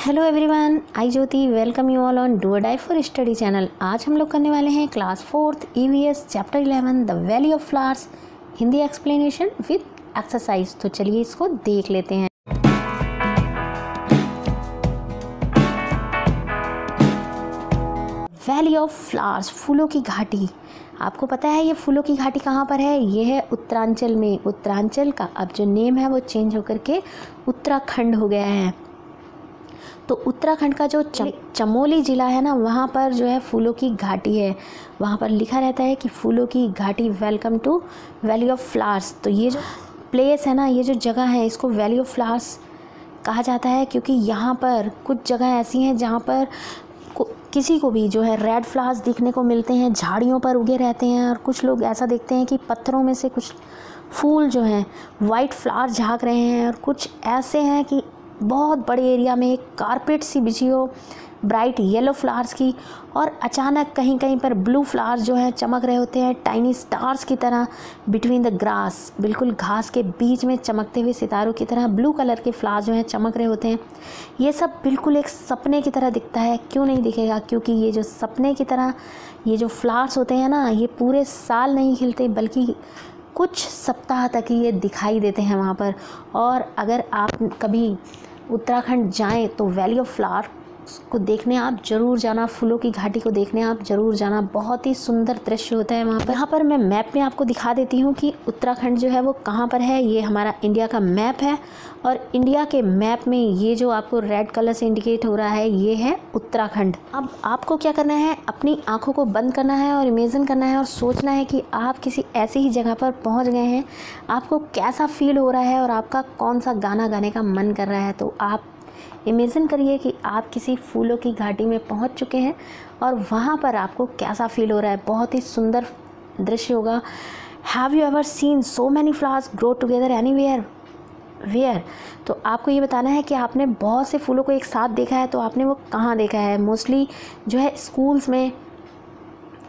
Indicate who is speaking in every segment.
Speaker 1: Hello everyone I Jyoti welcome you all on do die for study channel आज हम लोग करने वाले हैं class fourth EVS chapter eleven the valley of flowers Hindi explanation with exercise तो चलिए इसको देख लेते हैं। वैली ऑफ़ फ्लावर्स फूलों की घाटी। आपको पता है ये फूलों की घाटी कहाँ पर है? ये है उत्तरांचल में। उत्तरांचल का अब जो नेम है वो चेंज होकर के उत्तराखंड हो गया है। तो उत्तराखंड का जो चमोली ज़िला है ना वहाँ पर जो है फूलों की घाटी है। वहाँ पर लिखा रहता है कि फूलों की घाटी welcome to valley of flowers तो ये जो प्लेस है ना ये जो जगह है इसको वैली ऑफ़ फ्लावर्स कहा जाता है क्योंकि यहाँ पर कुछ जगह ऐसी हैं जहाँ पर किसी को भी जो है रेड फ्लावर्स दिखने को मिलते हैं झाड़ियों पर उगे रहते हैं और कुछ लोग ऐसा देखते हैं कि पत्थरों में से कुछ फूल जो हैं वाइट फ्लावर झाँक रहे हैं और कुछ ऐसे हैं कि बहुत बड़े एरिया में एक कारपेट सी बिछी हो, ब्राइट येलो फ्लावर्स की और अचानक कहीं कहीं पर ब्लू फ्लावर्स जो हैं चमक रहे होते हैं, टाइनी स्टार्स की तरह बिटवीन द ग्रास, बिल्कुल घास के बीच में चमकते हुए सितारों की तरह ब्लू कलर के फ्लावर्स जो हैं चमक रहे होते हैं। ये सब बिल्कुल एक सपने की तरह दिखता है, क्यों नहीं दिखेगा? क्योंकि ये जो सपने की तरह, ये जो फ्लावर्स होते हैं ना, ये पूरे साल नहीं खिलते, बल्कि कुछ सप्ताह तक ही ये दिखाई देते हैं वहाँ पर। और अगर आप कभी उत्तराखंड जाएँ तो वैली ऑफ़ फ्लावर को देखने आप ज़रूर जाना, फूलों की घाटी को देखने आप ज़रूर जाना। बहुत ही सुंदर दृश्य होता है वहाँ पर। यहाँ पर मैं मैप में आपको दिखा देती हूँ कि उत्तराखंड जो है वो कहाँ पर है। ये हमारा इंडिया का मैप है और इंडिया के मैप में ये जो आपको रेड कलर से इंडिकेट हो रहा है, ये है उत्तराखंड। अब आपको क्या करना है? अपनी आँखों को बंद करना है और इमेजिन करना है और सोचना है कि आप किसी ऐसी ही जगह पर पहुँच गए हैं। आपको कैसा फील हो रहा है और आपका कौन सा गाना गाने का मन कर रहा है? तो आप इमेजिन करिए कि आप किसी फूलों की घाटी में पहुँच चुके हैं और वहाँ पर आपको कैसा फील हो रहा है? बहुत ही सुंदर दृश्य होगा। Have you ever seen so many flowers grow together anywhere where तो आपको ये बताना है कि आपने बहुत से फूलों को एक साथ देखा है तो आपने वो कहाँ देखा है? मोस्टली जो है स्कूल्स में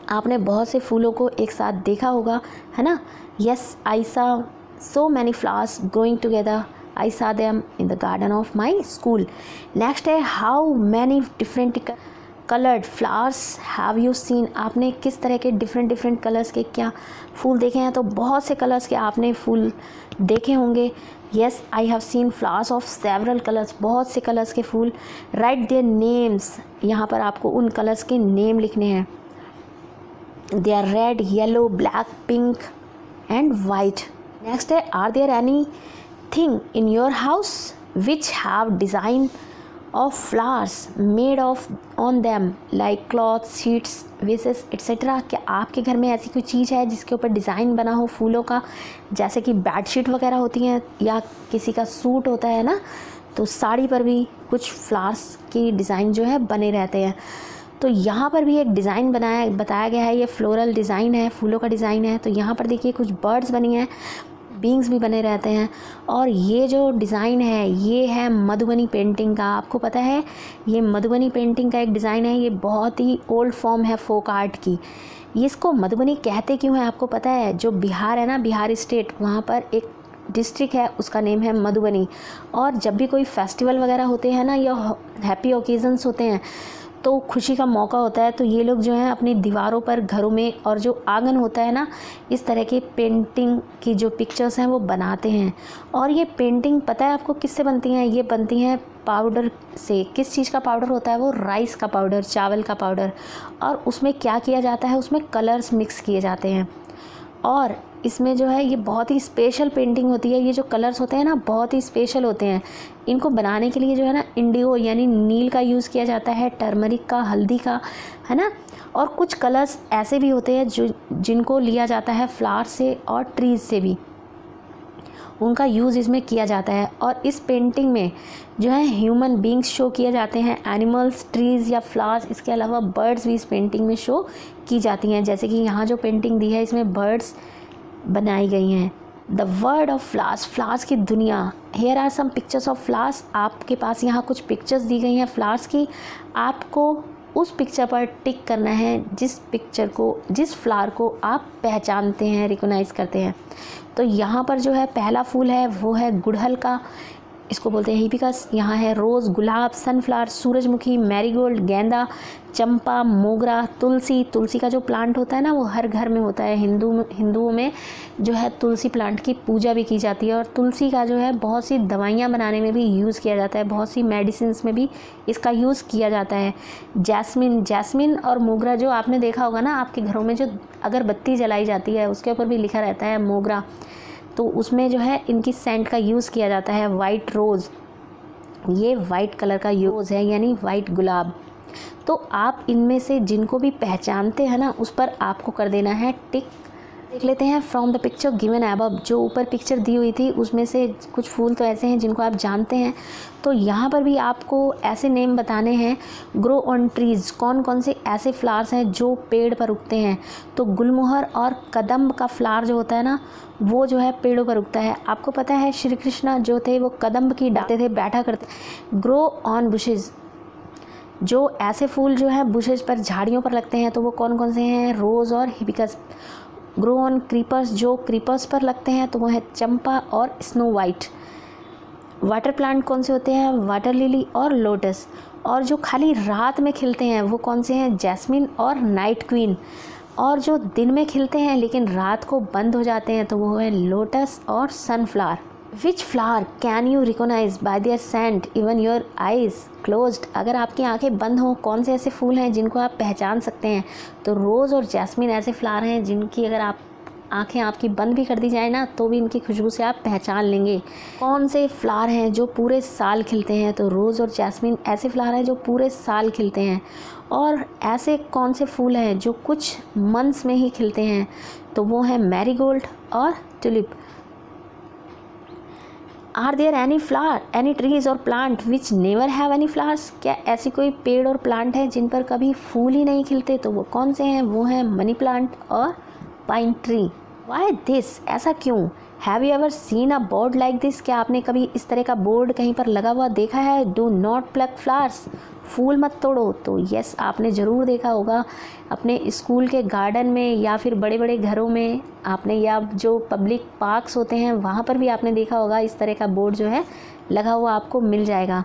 Speaker 1: आपने बहुत से फूलों को एक साथ देखा होगा, है ना? Yes I saw so many flowers growing together I saw them in the garden of my school. Next है how many different coloured flowers have you seen आपने किस तरह के डिफरेंट डिफरेंट कलर्स के क्या फूल देखे हैं? तो बहुत से कलर्स के आपने फूल देखे होंगे। Yes I have seen flowers of several colours बहुत से कलर्स के फूल। राइट देयर नेम्स यहाँ पर आपको उन कलर्स के नेम लिखने हैं। They are red yellow black pink and white next है are there any thing in your house which have design of flowers made of on them, like cloth, sheets, vases etc क्या आपके घर में ऐसी कोई चीज़ है जिसके ऊपर डिज़ाइन बना हो फूलों का? जैसे कि बेडशीट वगैरह होती हैं या किसी का सूट होता है ना तो साड़ी पर भी कुछ फ्लावर्स की डिज़ाइन जो है बने रहते हैं। तो यहाँ पर भी एक डिज़ाइन बनाया, बताया गया है, ये फ्लोरल डिज़ाइन है, फूलों का डिज़ाइन है। तो यहाँ पर देखिए कुछ बर्ड्स बनी हैं। बींग्स भी बने रहते हैं। और ये जो डिज़ाइन है, ये है मधुबनी पेंटिंग का। आपको पता है, ये मधुबनी पेंटिंग का एक डिज़ाइन है, ये बहुत ही ओल्ड फॉर्म है फोक आर्ट की। इसको मधुबनी कहते क्यों है, आपको पता है? जो बिहार है ना, बिहार स्टेट वहाँ पर एक डिस्ट्रिक्ट है, उसका नेम है मधुबनी। और जब भी कोई फेस्टिवल वगैरह होते हैं ना, या हैप्पी ओकेज़न्स होते हैं तो खुशी का मौका होता है तो ये लोग जो हैं अपनी दीवारों पर, घरों में और जो आँगन होता है ना, इस तरह की पेंटिंग की जो पिक्चर्स हैं वो बनाते हैं। और ये पेंटिंग पता है आपको किससे बनती हैं? ये बनती हैं पाउडर से। किस चीज़ का पाउडर होता है? वो राइस का पाउडर चावल का पाउडर और उसमें क्या किया जाता है? उसमें कलर्स मिक्स किए जाते हैं। और इसमें जो है, ये बहुत ही स्पेशल पेंटिंग होती है। ये जो कलर्स होते हैं ना, बहुत ही स्पेशल होते हैं। इनको बनाने के लिए जो है ना इंडिगो यानी नील का यूज़ किया जाता है टर्मरिक का, हल्दी का, है ना? और कुछ कलर्स ऐसे भी होते हैं जो, जिनको लिया जाता है फ्लावर से और ट्रीज़ से भी। उनका यूज़ इसमें किया जाता है और इस पेंटिंग में जो है ह्यूमन बींग्स शो किए जाते हैं। एनिमल्स ट्रीज़ या फ्लावर्स इसके अलावा बर्ड्स भी इस पेंटिंग में शो की जाती हैं। जैसे कि यहाँ जो पेंटिंग दी है, इसमें बर्ड्स बनाई गई हैं। The world of flowers flowers की दुनिया। Here are some pictures of flowers आपके पास यहाँ कुछ पिक्चर्स दी गई हैं फ्लावर्स की। आपको उस पिक्चर पर टिक करना है, जिस पिक्चर को, जिस फ्लावर को आप पहचानते हैं रिकोगनाइज़ करते हैं। तो यहाँ पर जो है, पहला फूल है, वो है गुड़हल का। इसको बोलते हैं हिबिकस यहाँ है रोज़ गुलाब सनफ्लावर सूरजमुखी मैरीगोल्ड गेंदा, चंपा, मोगरा, तुलसी। तुलसी का जो प्लांट होता है ना, वो हर घर में होता है। हिंदू हिंदुओं में जो है तुलसी प्लांट की पूजा भी की जाती है और तुलसी का जो है बहुत सी दवाइयाँ बनाने में भी यूज़ किया जाता है। बहुत सी मेडिसिन में भी इसका यूज़ किया जाता है। जैस्मिन जैस्मिन और मोगरा जो आपने देखा होगा ना, आपके घरों में जो अगरबत्ती जलाई जाती है, उसके ऊपर भी लिखा रहता है मोगरा। तो उसमें जो है, इनकी सेंट का यूज़ किया जाता है वाइट रोज़ ये वाइट कलर का यूज़ है, यानी वाइट गुलाब. तो आप इनमें से जिनको भी पहचानते हैं ना, उस पर आपको कर देना है टिक देख लेते हैं from the picture given above जो ऊपर पिक्चर दी हुई थी, उसमें से कुछ फूल तो ऐसे हैं जिनको आप जानते हैं। तो यहाँ पर भी आपको ऐसे नेम बताने हैं ग्रो ऑन ट्रीज़ कौन कौन से ऐसे फ्लावर्स हैं जो पेड़ पर उगते हैं। तो गुलमोहर और कदम्ब का फ्लावर जो होता है ना, वो जो है पेड़ों पर उगता है। आपको पता है, श्री कृष्णा जो थे, वो कदम्ब की डालते थे, बैठा करते ग्रो ऑन बुशेज़ जो ऐसे फूल जो है बुशेज पर झाड़ियों पर लगते हैं तो वो कौन कौन से हैं? रोज़ और हिबिकस ग्रो ऑन क्रीपर्स, जो क्रीपर्स पर लगते हैं तो वो है चंपा और स्नो वाइट। वाटर प्लांट कौन से होते हैं? वाटर लिली और लोटस। और जो खाली रात में खिलते हैं, वो कौन से हैं? जैस्मिन और नाइट क्वीन। और जो दिन में खिलते हैं, लेकिन रात को बंद हो जाते हैं तो वो है लोटस और sunflower. Which flower can you recognise by their scent even your eyes close अगर आपकी आँखें बंद हों, कौन से ऐसे फूल हैं जिनको आप पहचान सकते हैं? तो रोज़ और जैस्मिन ऐसे फ्लावर हैं जिनकी अगर आप, आँखें आपकी बंद भी कर दी जाए ना तो भी इनकी खुशबू से आप पहचान लेंगे। कौन से फ्लावर हैं जो पूरे साल खिलते हैं? तो रोज़ और जैस्मिन ऐसे फ्लावर हैं जो पूरे साल खिलते हैं। और ऐसे कौन से फूल हैं जो कुछ मंथ्स में ही खिलते हैं? तो वो हैं मैरीगोल्ड और tulip are there any flower any trees और plant which never have any flowers क्या ऐसी कोई पेड़ और प्लांट है जिन पर कभी फूल ही नहीं खिलते? तो वो कौन से हैं? वो हैं मनी प्लांट और पाइन ट्री वाई दिस ऐसा क्यों? Have you ever seen a board like this क्या आपने कभी इस तरह का बोर्ड कहीं पर लगा हुआ देखा है? डू नॉट प्लक फ्लावर्स फूल मत तोड़ो। तो यस आपने ज़रूर देखा होगा, अपने स्कूल के गार्डन में या फिर बड़े बड़े घरों में आपने या जो पब्लिक पार्क्स होते हैं, वहाँ पर भी आपने देखा होगा, इस तरह का बोर्ड जो है, लगा हुआ आपको मिल जाएगा।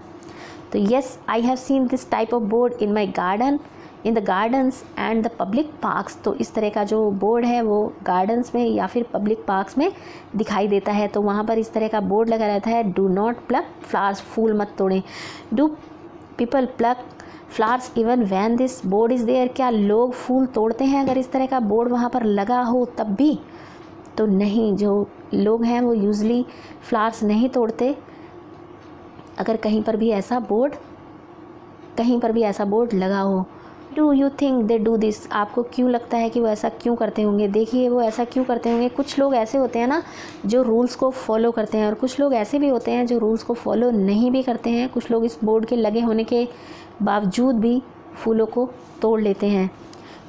Speaker 1: तो yes I have seen this type of board in my garden in the gardens and the public parks तो इस तरह का जो बोर्ड है, वो गार्डन्स में या फिर पब्लिक पार्क्स में दिखाई देता है। तो वहाँ पर इस तरह का बोर्ड लगा रहता है डू नॉट प्लग फ्लावर्स फूल मत तोड़ें। Do people pluck flowers even when this board is there क्या लोग फूल तोड़ते हैं अगर इस तरह का बोर्ड वहाँ पर लगा हो तब भी? तो नहीं, जो लोग हैं वो यूज़ली फ्लावर्स नहीं तोड़ते। अगर कहीं पर भी ऐसा बोर्ड कहीं पर भी ऐसा बोर्ड लगा हो do you think they do this आपको क्यों लगता है कि वो ऐसा क्यों करते होंगे? देखिए, वो ऐसा क्यों करते होंगे? कुछ लोग ऐसे होते हैं ना, जो रूल्स को फॉलो करते हैं और कुछ लोग ऐसे भी होते हैं जो रूल्स को फॉलो नहीं भी करते हैं। कुछ लोग इस बोर्ड के लगे होने के बावजूद भी फूलों को तोड़ लेते हैं।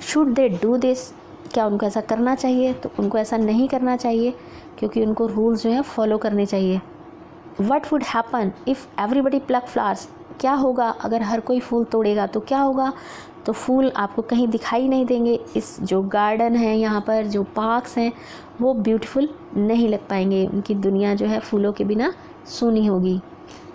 Speaker 1: शुड दे डू दिस क्या उनको ऐसा करना चाहिए? तो उनको ऐसा नहीं करना चाहिए, क्योंकि उनको रूल्स जो है फॉलो करने चाहिए। What would happen if everybody pluck flowers क्या होगा? अगर हर कोई फूल तोड़ेगा तो क्या होगा? तो फूल आपको कहीं दिखाई नहीं देंगे। इस जो गार्डन है, यहाँ पर जो पार्क्स हैं, वो ब्यूटीफुल नहीं लग पाएँगे। उनकी दुनिया जो है फूलों के बिना सुनी होगी।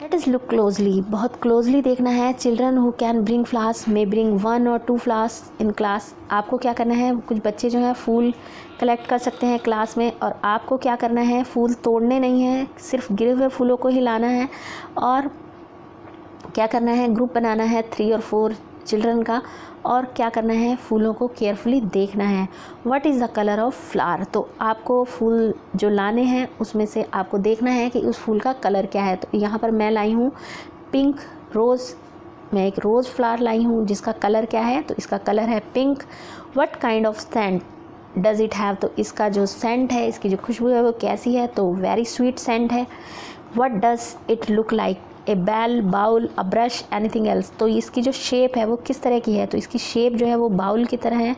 Speaker 1: लेट इज़ लुक क्लोजली बहुत क्लोजली देखना है। Children who can bring flowers may bring one और टू फ्लास इन क्लास आपको क्या करना है? कुछ बच्चे जो हैं, फूल कलेक्ट कर सकते हैं क्लास में। और आपको क्या करना है? फूल तोड़ने नहीं है। सिर्फ़ गिरे हुए फूलों को ही लाना है। और क्या करना है? ग्रुप बनाना है थ्री और फोर चिल्ड्रन का और क्या करना है? फूलों को केयरफुली देखना है। What is the colour of flower तो आपको फूल जो लाने हैं, उसमें से आपको देखना है कि उस फूल का कलर क्या है। तो यहाँ पर मैं लाई हूँ पिंक रोज़ मैं एक रोज़ फ्लावर लाई हूँ, जिसका कलर क्या है? तो इसका कलर है pink what kind of scent does it have तो इसका जो सेंट है, इसकी जो खुशबू है, वो कैसी है? तो वेरी स्वीट सेंट है। What does it look like a bell bowl a brush anything else तो इसकी जो शेप है वो किस तरह की है? तो इसकी शेप जो है वो बाउल की तरह है।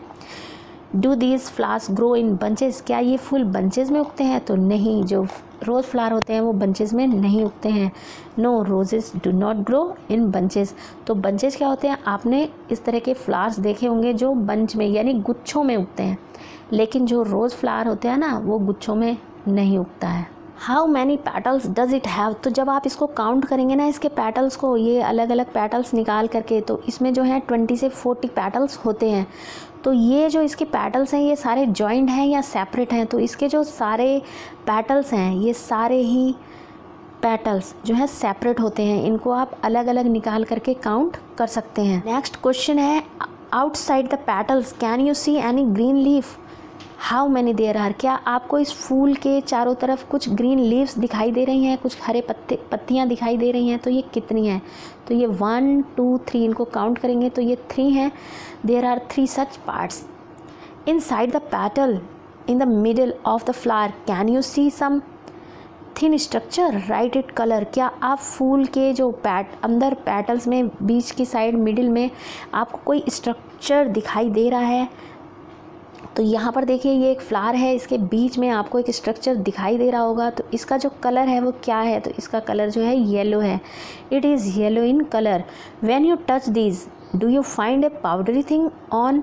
Speaker 1: Do these flowers grow in bunches क्या ये फूल बंचेज में उगते हैं? तो नहीं। जो रोज़ फ्लावर होते हैं वो बंचेज में नहीं उगते हैं। No roses do not grow in bunches तो बंचेज क्या होते हैं? आपने इस तरह के फ्लावर्स देखे होंगे जो बंच में, यानी गुच्छों में उगते हैं। लेकिन जो रोज़ फ्लावर होते हैं ना, वो गुच्छों में नहीं उगता है। How many petals does it have तो जब आप इसको काउंट करेंगे ना, इसके पैटल्स को, ये अलग अलग पैटल्स निकाल करके तो इसमें जो है ट्वेंटी से फोर्टी पैटल्स होते हैं। तो ये जो इसके पैटल्स हैं, ये सारे जॉइंट हैं या सेपरेट हैं? तो इसके जो सारे पैटल्स हैं, ये सारे ही पैटल्स जो है सेपरेट होते हैं। इनको आप अलग अलग निकाल करके काउंट कर सकते हैं। नेक्स्ट क्वेश्चन है outside the petals can you see any green leaf how many there are क्या आपको इस फूल के चारों तरफ़ कुछ ग्रीन लीव्स दिखाई दे रही हैं? कुछ हरे पत्ते, पत्तियाँ दिखाई दे रही हैं? तो ये कितनी हैं? तो ये वन टू थ्री इनको काउंट करेंगे। तो ये थ्री हैं। There are three such parts inside the petal in the middle of the flower can you see some thin structure right it colour क्या आप फूल के जो पैट अंदर पैटल्स में बीच की साइड मिडिल में, आपको कोई स्ट्रक्चर दिखाई दे रहा है? तो यहाँ पर देखिए ये एक फ्लावर है इसके बीच में आपको एक स्ट्रक्चर दिखाई दे रहा होगा। तो इसका जो कलर है वो क्या है? तो इसका कलर जो है येलो है। It is yellow in colour when you touch these do you find a powdery thing on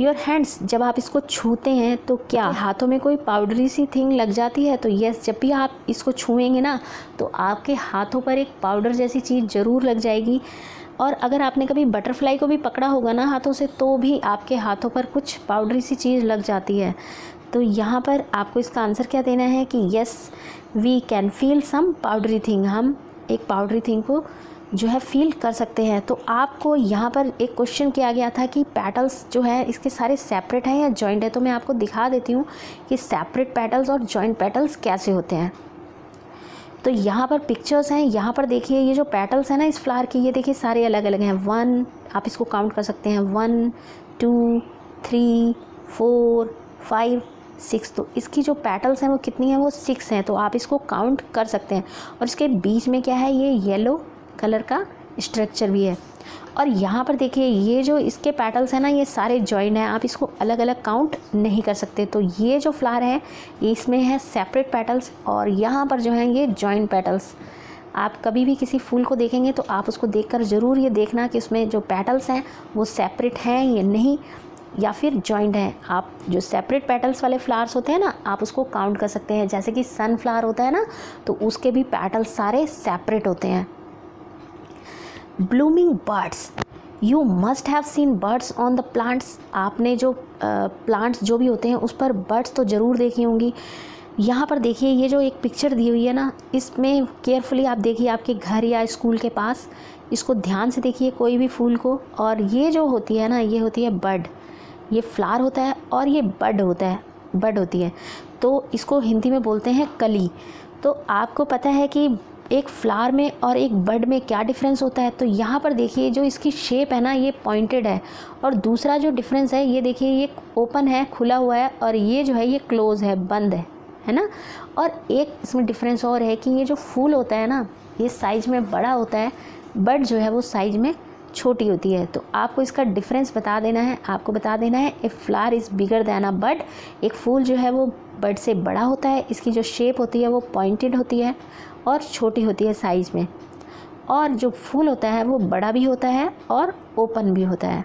Speaker 1: your hands जब आप इसको छूते हैं तो क्या हाथों में कोई पाउडरी सी थिंग लग जाती है? तो यस जब भी आप इसको छूएँगे ना तो आपके हाथों पर एक पाउडर जैसी चीज़ ज़रूर लग जाएगी। और अगर आपने कभी बटरफ्लाई को भी पकड़ा होगा ना हाथों से तो भी आपके हाथों पर कुछ पाउडरी सी चीज़ लग जाती है। तो यहाँ पर आपको इसका आंसर क्या देना है कि yes we can feel some powdery thing हम एक पाउडरी थिंग को जो है फील कर सकते हैं। तो आपको यहाँ पर एक क्वेश्चन किया गया था कि पैटल्स जो है, इसके सारे सेपरेट हैं या जॉइंट है। तो मैं आपको दिखा देती हूँ कि सेपरेट पैटल्स और जॉइंट पैटल्स कैसे होते हैं। तो यहाँ पर पिक्चर्स हैं, यहाँ पर देखिए, ये जो पेटल्स हैं ना इस फ्लावर की, ये देखिए सारे अलग अलग हैं। वन आप इसको काउंट कर सकते हैं। One two three four five six तो इसकी जो पेटल्स हैं वो कितनी हैं? वो सिक्स हैं। तो आप इसको काउंट कर सकते हैं। और इसके बीच में क्या है? ये येलो कलर का स्ट्रक्चर भी है। और यहाँ पर देखिए, ये जो इसके पैटल्स हैं ना, ये सारे जॉइंट हैं। आप इसको अलग अलग काउंट नहीं कर सकते। तो ये जो फ्लावर है, ये इसमें है सेपरेट पैटल्स और यहाँ पर जो हैं, ये जॉइंट पैटल्स आप कभी भी किसी फूल को देखेंगे तो आप उसको देखकर ज़रूर ये देखना कि उसमें जो पैटल्स हैं, वो सेपरेट हैं या नहीं, या फिर जॉइंट हैं। आप जो सेपरेट पेटल्स वाले फ्लावर्स होते हैं ना, आप उसको काउंट कर सकते हैं। जैसे कि सन फ्लावर होता है ना तो उसके भी पेटल्स सारे सेपरेट होते हैं। Blooming birds you must have seen birds on the plants आपने जो प्लांट्स uh, जो भी होते हैं उस पर बर्ड्स तो ज़रूर देखी होंगी। यहाँ पर देखिए ये जो एक पिक्चर दी हुई है ना इसमें केयरफुली आप देखिए आपके घर या स्कूल के पास। इसको ध्यान से देखिए कोई भी फूल को। और ये जो होती है ना ये होती है बर्ड ये फ्लावर होता है और ये बर्ड होता है बर्ड होती है। तो इसको हिंदी में बोलते हैं कली। तो आपको पता है कि एक फ्लावर में और एक बर्ड में क्या डिफरेंस होता है? तो यहाँ पर देखिए, जो इसकी शेप है ना, ये पॉइंटेड है। और दूसरा जो डिफरेंस है, ये देखिए, ये ओपन है, खुला हुआ है और ये जो है, ये क्लोज़ है, बंद है है ना? और एक इसमें डिफरेंस और है कि ये जो फूल होता है ना, ये साइज़ में बड़ा होता है बर्ड जो है वो साइज़ में छोटी होती है। तो आपको इसका डिफरेंस बता देना है, आपको बता देना है a flower is bigger than a bird एक फूल जो है वो बर्ड से बड़ा होता है, इसकी जो शेप होती है वो पॉइंटेड होती है। और छोटी होती है साइज़ में। और जो फूल होता है वो बड़ा भी होता है और ओपन भी होता है।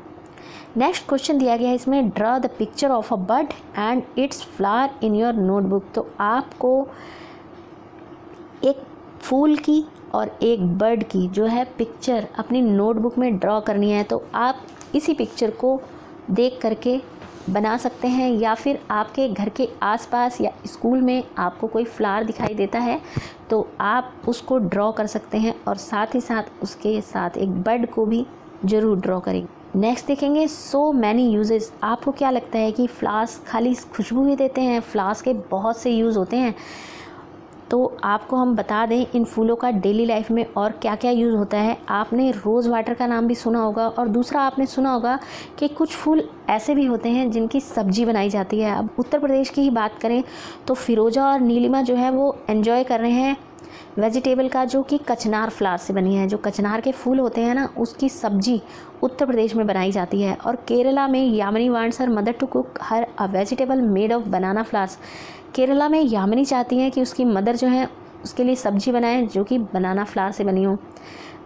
Speaker 1: नेक्स्ट क्वेश्चन दिया गया है इसमें, draw the picture of a bird and its flower in your notebook. तो आपको एक फूल की और एक बर्ड की जो है पिक्चर अपनी नोटबुक में ड्रॉ करनी है तो आप इसी पिक्चर को देख करके बना सकते हैं या फिर आपके घर के आसपास या स्कूल में आपको कोई फ्लावर दिखाई देता है तो आप उसको ड्रॉ कर सकते हैं और साथ ही साथ उसके साथ एक बर्ड को भी ज़रूर ड्रॉ करें। नेक्स्ट देखेंगे सो मैनी यूजेस आपको क्या लगता है कि फ्लास्क खाली खुशबू ही देते हैं? फ्लास्क के बहुत से यूज़ होते हैं। तो आपको हम बता दें, इन फूलों का डेली लाइफ में और क्या क्या यूज़ होता है। आपने रोज़ वाटर का नाम भी सुना होगा और दूसरा आपने सुना होगा कि कुछ फूल ऐसे भी होते हैं जिनकी सब्ज़ी बनाई जाती है। अब उत्तर प्रदेश की ही बात करें तो फिरोजा और नीलिमा जो है वो एन्जॉय कर रहे हैं। वेजिटेबल का जो कि कचनार फ्लावर से बनी है, जो कचनार के फूल होते हैं ना, उसकी सब्ज़ी उत्तर प्रदेश में बनाई जाती है। और केरला में Yamini wants her mother to cook her a vegetable made of banana flowers Kerala में यामिनी चाहती हैं कि उसकी मदर जो है उसके लिए सब्ज़ी बनाए जो कि बनाना फ्लावर से बनी हो।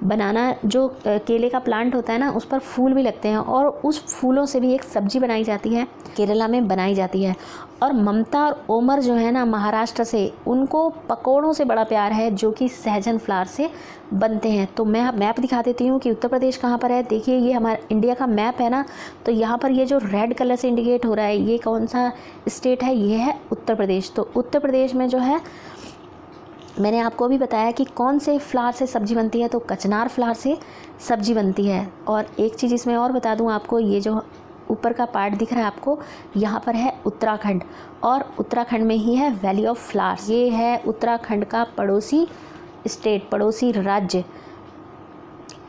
Speaker 1: बनाना जो केले का प्लांट होता है ना, उस पर फूल भी लगते हैं और उस फूलों से भी एक सब्ज़ी बनाई जाती है, केरला में बनाई जाती है। और ममता और ओमर जो है ना, महाराष्ट्र से, उनको पकौड़ों से बड़ा प्यार है जो कि सहजन फ्लावर से बनते हैं। तो मैं मैप दिखा देती हूँ कि उत्तर प्रदेश कहाँ पर है। देखिए, ये हमारा इंडिया का मैप है ना तो यहाँ पर ये जो रेड कलर से इंडिकेट हो रहा है, ये कौन सा स्टेट है? ये है उत्तर प्रदेश। तो उत्तर प्रदेश में जो है मैंने आपको अभी बताया कि कौन से फ्लावर से सब्ज़ी बनती है तो कचनार फ्लावर से सब्ज़ी बनती है। और एक चीज़ इसमें और बता दूँ आपको, ये जो ऊपर का पार्ट दिख रहा है आपको, यहाँ पर है उत्तराखंड। और उत्तराखंड में ही है वैली ऑफ़ फ्लावर्स ये है उत्तराखंड का पड़ोसी स्टेट पड़ोसी राज्य।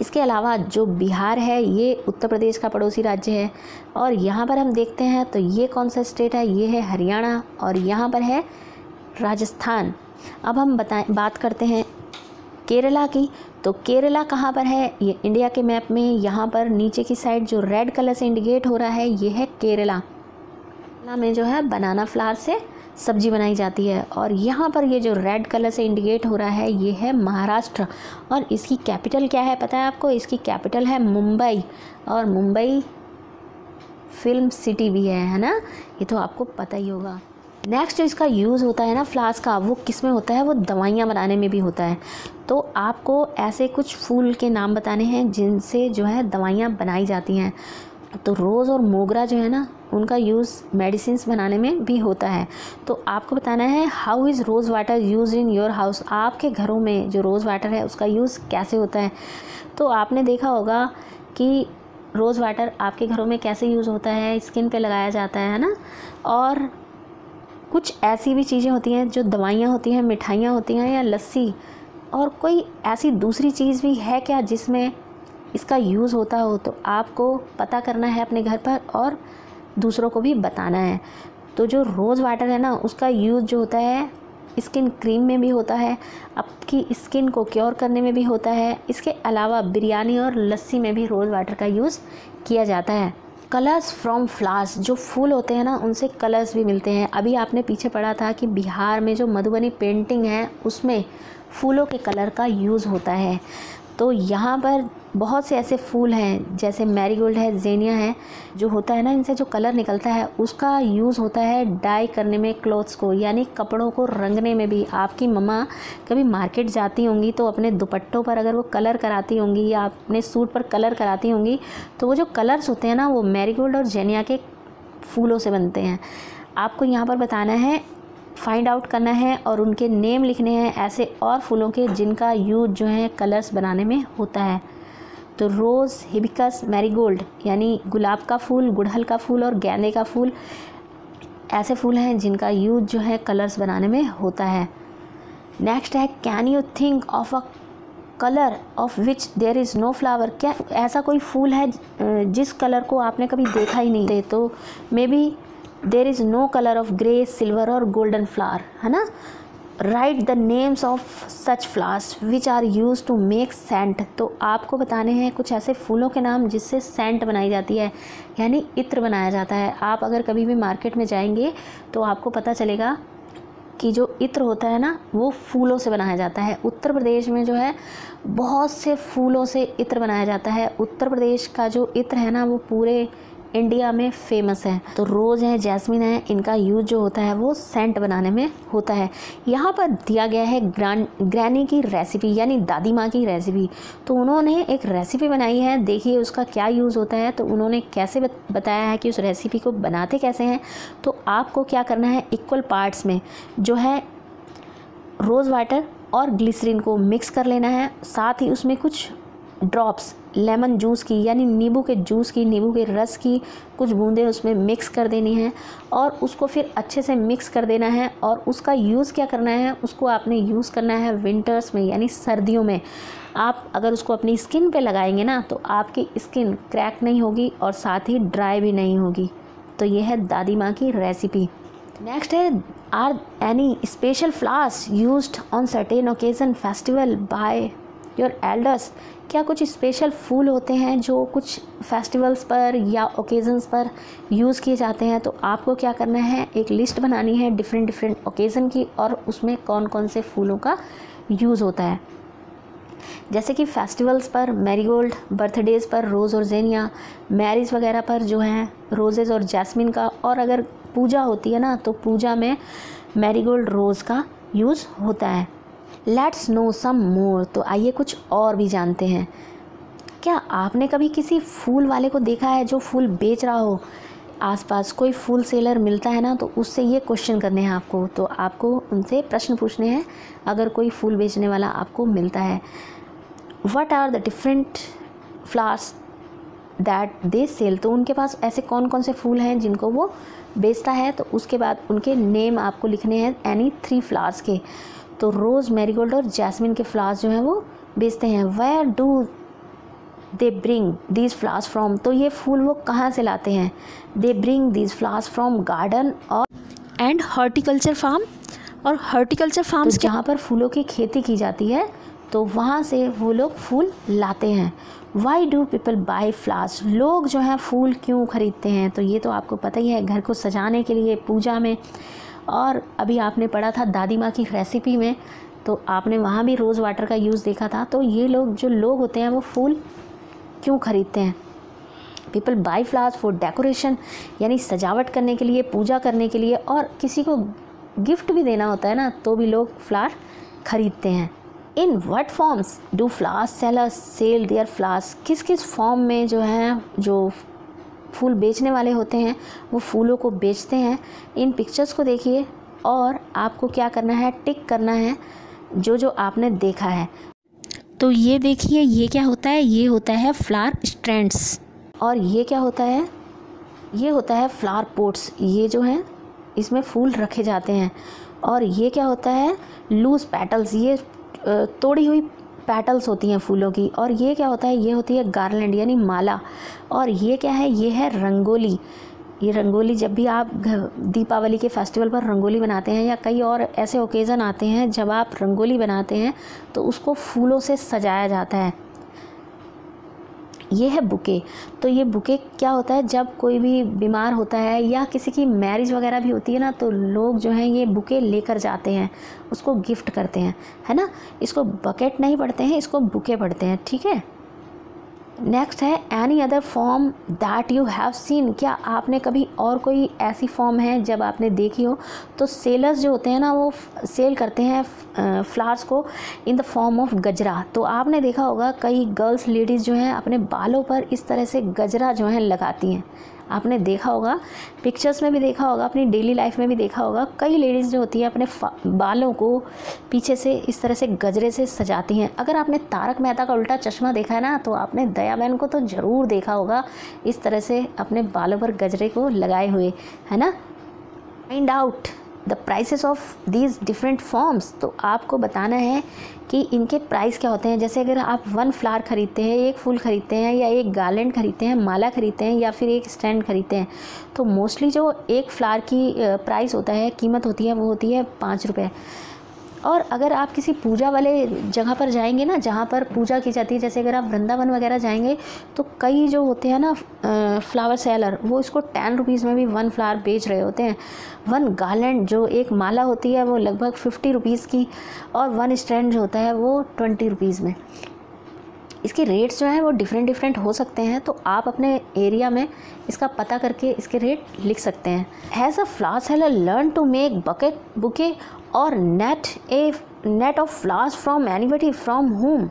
Speaker 1: इसके अलावा जो बिहार है, ये उत्तर प्रदेश का पड़ोसी राज्य है। और यहाँ पर हम देखते हैं तो ये कौन सा स्टेट है? ये है हरियाणा। और यहाँ पर है राजस्थान। अब हम बताएँ, बात करते हैं केरला की। तो केरला कहाँ पर है? ये इंडिया के मैप में, यहाँ पर नीचे की साइड जो रेड कलर से इंडिकेट हो रहा है, ये है केरला। केरला में जो है बनाना फ्लावर से सब्ज़ी बनाई जाती है और यहाँ पर ये जो रेड कलर से इंडिकेट हो रहा है, ये है महाराष्ट्र। और इसकी कैपिटल क्या है पता है आपको? इसकी कैपिटल है मुंबई और मुंबई फ़िल्म सिटी भी है है ना? ये तो आपको पता ही होगा। नेक्स्ट जो इसका यूज़ होता है ना फ्लास्क का, वो किसमें होता है? वो दवाइयाँ बनाने में भी होता है। तो आपको ऐसे कुछ फूल के नाम बताने हैं जिनसे जो है दवाइयाँ बनाई जाती हैं। तो रोज़ और मोगरा जो है ना, उनका यूज़ मेडिसिन बनाने में भी होता है। तो आपको बताना है how is rose water use in your house आपके घरों में जो रोज़ वाटर है, उसका यूज़ कैसे होता है? तो आपने देखा होगा कि रोज़ वाटर आपके घरों में कैसे यूज़ होता है स्किन पे लगाया जाता है ना? और कुछ ऐसी भी चीज़ें होती हैं जो दवाइयाँ होती हैं, मिठाइयाँ होती हैं या लस्सी। और कोई ऐसी दूसरी चीज़ भी है क्या जिसमें इसका यूज़ होता हो? तो आपको पता करना है अपने घर पर और दूसरों को भी बताना है। तो जो रोज़ वाटर है ना, उसका यूज़ जो होता है, स्किन क्रीम में भी होता है, आपकी स्किन को क्योर करने में भी होता है। इसके अलावा बिरयानी और लस्सी में भी रोज़ वाटर का यूज़ किया जाता है। कलर्स फ्रॉम फ्लावर्स, जो फूल होते हैं ना, उनसे कलर्स भी मिलते हैं। अभी आपने पीछे पढ़ा था कि बिहार में जो मधुबनी पेंटिंग है, उसमें फूलों के कलर का यूज़ होता है। तो यहाँ पर बहुत से ऐसे फूल हैं, जैसे मैरीगोल्ड है, जेनिया है, जो होता है ना, इनसे जो कलर निकलता है, उसका यूज़ होता है डाई करने में क्लोथ्स को, यानी कपड़ों को रंगने में भी। आपकी मम्मा कभी मार्केट जाती होंगी तो अपने दुपट्टों पर अगर वो कलर कराती होंगी या अपने सूट पर कलर कराती होंगी तो वो जो कलर्स होते हैं ना, वो मैरीगोल्ड और जेनिया के फूलों से बनते हैं। आपको यहाँ पर बताना है, फाइंड आउट करना है और उनके नेम लिखने हैं ऐसे और फूलों के जिनका यूज़ जो है कलर्स बनाने में होता है। तो रोज़ हिबिकस, मैरीगोल्ड, यानी गुलाब का फूल, गुड़हल का फूल और गेंदे का फूल, ऐसे फूल हैं जिनका यूज़ जो है कलर्स बनाने में होता है। नेक्स्ट है, can you think of a colour of which there is no flower? क्या ऐसा कोई फूल है जिस कलर को आपने कभी देखा ही नहीं? तो may be there is no colour of grey, silver और गोल्डन फ्लावर, है ना? Write the names of such flowers which are use to make scent तो आपको बताने हैं कुछ ऐसे फूलों के नाम जिससे सेंट बनाई जाती है, यानी इत्र बनाया जाता है। आप अगर कभी भी मार्केट में जाएँगे तो आपको पता चलेगा कि जो इत्र होता है ना, वो फूलों से बनाया जाता है। उत्तर प्रदेश में जो है, बहुत से फूलों से इत्र बनाया जाता है। उत्तर प्रदेश का जो इत्र है ना, वो पूरे इंडिया में फ़ेमस है। तो रोज़ है, जैस्मिन है, इनका यूज़ जो होता है, वो सेंट बनाने में होता है। यहाँ पर दिया गया है ग्रान, ग्रैनी की रेसिपी यानी दादी माँ की रेसिपी तो उन्होंने एक रेसिपी बनाई है, देखिए उसका क्या यूज़ होता है। तो उन्होंने कैसे बताया है कि उस रेसिपी को बनाते कैसे हैं। तो आपको क्या करना है इक्वल पार्ट्स में जो है रोज़ वाटर और ग्लिसरीन को मिक्स कर लेना है। साथ ही उसमें कुछ ड्रॉप्स लेमन जूस की, यानी नींबू के जूस की, नींबू के रस की कुछ बूंदें उसमें मिक्स कर देनी है और उसको फिर अच्छे से मिक्स कर देना है और उसका यूज़ क्या करना है? उसको आपने यूज़ करना है विंटर्स में, यानी सर्दियों में। आप अगर उसको अपनी स्किन पे लगाएँगे ना तो आपकी स्किन क्रैक नहीं होगी और साथ ही ड्राई भी नहीं होगी। तो ये है दादी माँ की रेसिपी नेक्स्ट है are any special flowers used on certain occasion festival by your elders क्या कुछ स्पेशल फूल होते हैं जो कुछ फेस्टिवल्स पर या ओकेज़न्स पर यूज़ किए जाते हैं? तो आपको क्या करना है? एक लिस्ट बनानी है डिफरेंट डिफरेंट ओकेज़न की और उसमें कौन कौन से फूलों का यूज़ होता है। जैसे कि फेस्टिवल्स पर मैरीगोल्ड बर्थडेज़ पर रोज़ और जेनिया मैरिज वगैरह पर जो है रोज़ेज़ और जैस्मिन का और अगर पूजा होती है ना तो पूजा में मैरीगोल्ड रोज़ का यूज़ होता है। लेट्स नो सम मोर तो आइए कुछ और भी जानते हैं। क्या आपने कभी किसी फूल वाले को देखा है जो फूल बेच रहा हो? आसपास कोई फूल सेलर मिलता है ना तो उससे ये क्वेश्चन करने हैं आपको। तो आपको उनसे प्रश्न पूछने हैं, अगर कोई फूल बेचने वाला आपको मिलता है। What are the different flowers that they sell तो उनके पास ऐसे कौन कौन से फूल हैं जिनको वो बेचता है? तो उसके बाद उनके नेम आपको लिखने हैं एनी थ्री फ्लावर्स के। तो रोज़ मैरीगोल्ड और जैस्मिन के फ्लावर्स जो हैं वो बेचते हैं। Where do they bring these flowers from तो ये फूल वो कहाँ से लाते हैं? They bring these flowers from garden और एंड हॉर्टिकल्चर फार्म और हॉर्टिकल्चर फार्म तो जहाँ पर फूलों की खेती की जाती है तो वहाँ से वो लोग फूल लाते हैं। Why do people buy flowers लोग जो हैं फूल क्यों ख़रीदते हैं? तो ये तो आपको पता ही है घर को सजाने के लिए पूजा में। और अभी आपने पढ़ा था दादी माँ की रेसिपी में तो आपने वहाँ भी रोज़ वाटर का यूज़ देखा था। तो ये लोग, जो लोग होते हैं, वो फूल क्यों ख़रीदते हैं? People buy flowers for decoration यानी सजावट करने के लिए, पूजा करने के लिए, और किसी को गिफ्ट भी देना होता है ना तो भी लोग फ्लावर ख़रीदते हैं। In what forms do flowers seller sell their flowers किस किस फॉर्म में जो है, जो फूल बेचने वाले होते हैं, वो फूलों को बेचते हैं। इन पिक्चर्स को देखिए और आपको क्या करना है टिक करना है जो जो आपने देखा है। तो ये देखिए, ये क्या होता है? ये होता है फ्लावर स्ट्रैंड्स और ये क्या होता है? ये होता है फ्लावर पोट्स ये जो है, इसमें फूल रखे जाते हैं। और ये क्या होता है? लूज़ पेटल्स ये तोड़ी हुई पेटल्स होती हैं फूलों की, और ये क्या होता है? ये होती है गार्लैंड यानी माला। और ये क्या है? ये है रंगोली। ये रंगोली जब भी आप दीपावली के फेस्टिवल पर रंगोली बनाते हैं या कई और ऐसे ओकेज़न आते हैं, जब आप रंगोली बनाते हैं तो उसको फूलों से सजाया जाता है। ये है बुके। तो ये बुके क्या होता है? जब कोई भी बीमार होता है या किसी की मैरिज वगैरह भी होती है ना तो लोग जो हैं ये बुके लेकर जाते हैं, उसको गिफ्ट करते हैं, है ना? इसको बकेट नहीं पढ़ते हैं, इसको बुके पढ़ते हैं, ठीक है? नेक्स्ट है any other form that you have seen क्या आपने कभी और कोई ऐसी फॉर्म है जब आपने देखी हो? तो सेलर्स जो होते हैं ना, वो सेल करते हैं फ्लावर्स को in the form of gajra. तो आपने देखा होगा, कई गर्ल्स लेडीज़ जो हैं, अपने बालों पर इस तरह से गजरा जो है लगाती हैं। आपने देखा होगा पिक्चर्स में भी देखा होगा, अपनी डेली लाइफ में भी देखा होगा, कई लेडीज़ जो होती हैं अपने बालों को पीछे से इस तरह से गजरे से सजाती हैं। अगर आपने तारक मेहता का उल्टा चश्मा देखा है ना तो आपने दया बहन को तो ज़रूर देखा होगा, इस तरह से अपने बालों पर गजरे को लगाए हुए, है ना? Find out the prices of these different forms तो आपको बताना है कि इनके प्राइस क्या होते हैं? जैसे अगर आप वन फ्लावर ख़रीदते हैं, एक फूल ख़रीदते हैं या एक गार्लेंड ख़रीदते हैं, माला ख़रीदते हैं या फिर एक स्टैंड ख़रीदते हैं तो मोस्टली जो एक फ्लावर की प्राइस होता है, कीमत होती है, वो होती है पाँच रुपये और अगर आप किसी पूजा वाले जगह पर जाएँगे ना, जहाँ पर पूजा की जाती है, जैसे अगर आप वृंदावन वगैरह जाएँगे तो कई जो होते हैं ना फ्लावर सेलर वो इसको टेन रुपीज़ में भी वन फ्लावर बेच रहे होते हैं। वन गार्लैंड जो एक माला होती है, वो लगभग फिफ्टी रुपीज़ की और वन स्टैंड जो होता है, वो ट्वेंटी रुपीज़ में। इसके रेट्स जो हैं, वो डिफरेंट डिफरेंट हो सकते हैं तो आप अपने एरिया में इसका पता करके इसके रेट लिख सकते हैं। Has a flower seller learn to make bucket bouquet और net a net of flowers from anybody from home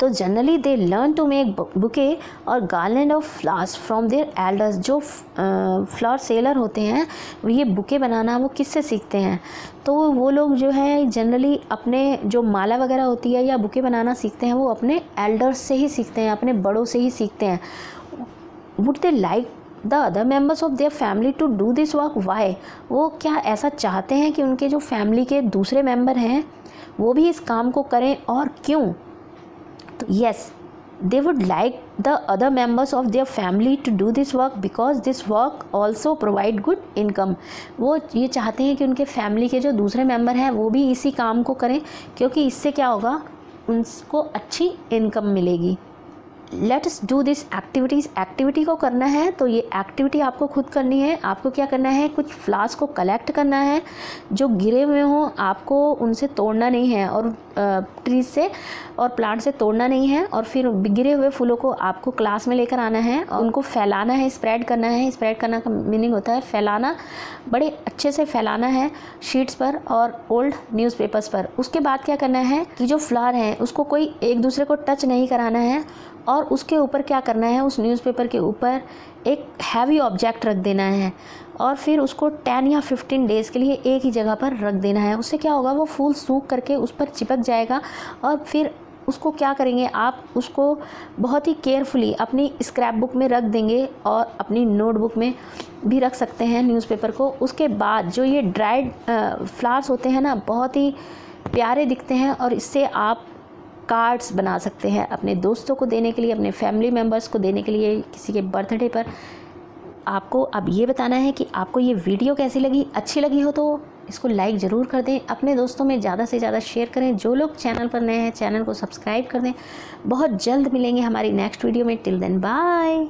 Speaker 1: तो generally they learn to make bouquet और garland of flowers from their elders जो flower seller होते हैं ये bouquet बनाना वो किससे सीखते हैं? तो वो लोग जो है जनरली अपने जो माला वगैरह होती है या बुके बनाना सीखते हैं, वो अपने एल्डर्स से ही सीखते हैं, अपने बड़ों से ही सीखते हैं। Would they like the other members of their family to do this work why वो क्या ऐसा चाहते हैं कि उनके जो फैमिली के दूसरे मेंबर हैं, वो भी इस काम को करें और क्यों? तो yes they would like the other members of their family to do this work because this work also provide good income वो ये चाहते हैं कि उनके फैमिली के जो दूसरे मेंबर हैं, वो भी इसी काम को करें, क्योंकि इससे क्या होगा? उनको अच्छी इनकम मिलेगी। Let's do this activities activity को करना है तो ये एक्टिविटी आपको खुद करनी है। आपको क्या करना है? कुछ फ्लावर्स को कलेक्ट करना है, जो गिरे हुए हों, आपको उनसे तोड़ना नहीं है और ट्रीज से और प्लांट से तोड़ना नहीं है और फिर गिरे हुए फूलों को आपको क्लास में लेकर आना है और उनको फैलाना है स्प्रेड करना है। स्प्रेड करना का मीनिंग होता है फैलाना, बड़े अच्छे से फैलाना है शीट्स पर और ओल्ड न्यूज़पेपर्स पर। उसके बाद क्या करना है कि जो फ्लावर हैं, उसको कोई एक दूसरे को टच नहीं कराना है। और उसके ऊपर क्या करना है, उस न्यूज़पेपर के ऊपर एक हैवी ऑब्जेक्ट रख देना है और फिर उसको टेन या फिफ्टीन डेज़ के लिए एक ही जगह पर रख देना है। उससे क्या होगा, वो फूल सूख करके उस पर चिपक जाएगा और फिर उसको क्या करेंगे, आप उसको बहुत ही केयरफुली अपनी स्क्रैप बुक में रख देंगे और अपनी नोटबुक में भी रख सकते हैं न्यूज़पेपर को। उसके बाद जो ये ड्राइड फ्लावर्स होते हैं ना, बहुत ही प्यारे दिखते हैं और इससे आप कार्ड्स बना सकते हैं अपने दोस्तों को देने के लिए, अपने फैमिली मेंबर्स को देने के लिए, किसी के बर्थडे पर। आपको अब ये बताना है कि आपको ये वीडियो कैसी लगी? अच्छी लगी हो तो इसको लाइक ज़रूर कर दें। अपने दोस्तों में ज़्यादा से ज़्यादा शेयर करें। जो लोग चैनल पर नए हैं, चैनल को सब्सक्राइब कर दें। बहुत जल्द मिलेंगे हमारी नेक्स्ट वीडियो में। Till then, bye.